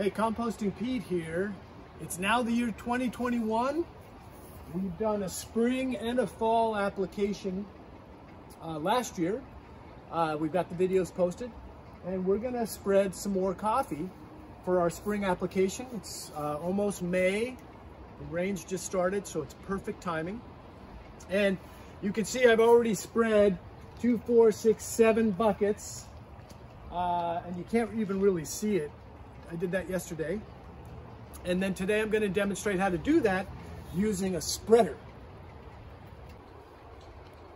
Hey, Composting Pete here. It's now the year 2021. We've done a spring and a fall application uh, last year. Uh, we've got the videos posted and we're gonna spread some more coffee for our spring application. It's uh, almost May. The rain's just started, so it's perfect timing. And you can see I've already spread two, four, six, seven buckets. Uh, and you can't even really see it I did that yesterday. And then today I'm going to demonstrate how to do that using a spreader.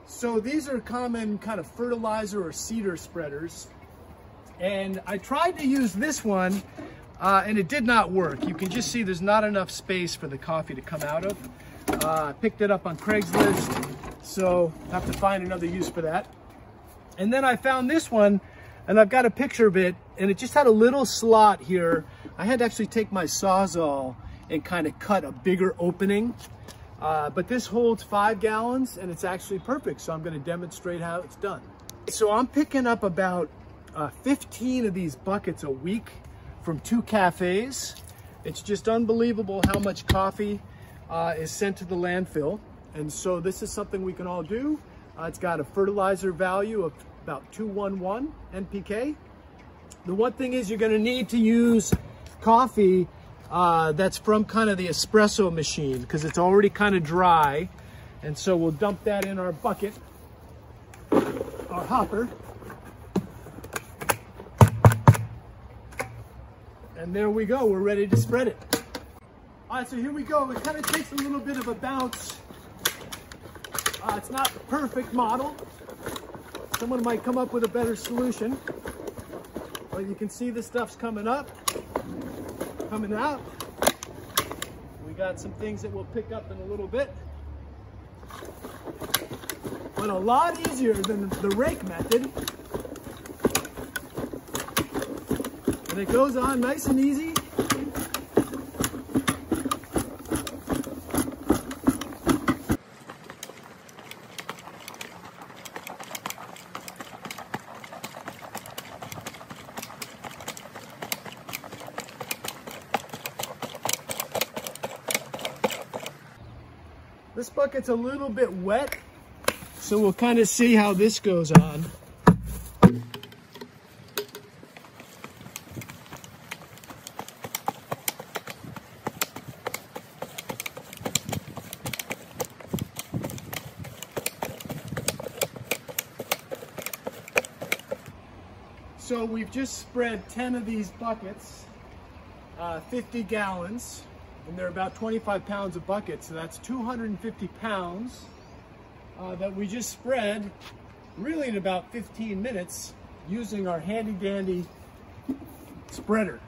So these are common kind of fertilizer or seeder spreaders. And I tried to use this one uh, and it did not work. You can just see there's not enough space for the coffee to come out of. Uh, picked it up on Craigslist, so I have to find another use for that. And then I found this one and I've got a picture of it and it just had a little slot here. I had to actually take my Sawzall and kind of cut a bigger opening. Uh, but this holds five gallons and it's actually perfect. So I'm gonna demonstrate how it's done. So I'm picking up about uh, 15 of these buckets a week from two cafes. It's just unbelievable how much coffee uh, is sent to the landfill. And so this is something we can all do. Uh, it's got a fertilizer value of about 211 NPK. The one thing is you're gonna need to use coffee uh, that's from kind of the espresso machine because it's already kind of dry. And so we'll dump that in our bucket, our hopper. And there we go, we're ready to spread it. All right, so here we go. It kind of takes a little bit of a bounce. Uh, it's not the perfect model, Someone might come up with a better solution. But you can see the stuff's coming up, coming out. We got some things that we'll pick up in a little bit. But a lot easier than the rake method. And it goes on nice and easy. This bucket's a little bit wet, so we'll kind of see how this goes on. So we've just spread 10 of these buckets, uh, 50 gallons and they're about 25 pounds a bucket, so that's 250 pounds uh, that we just spread really in about 15 minutes using our handy dandy spreader.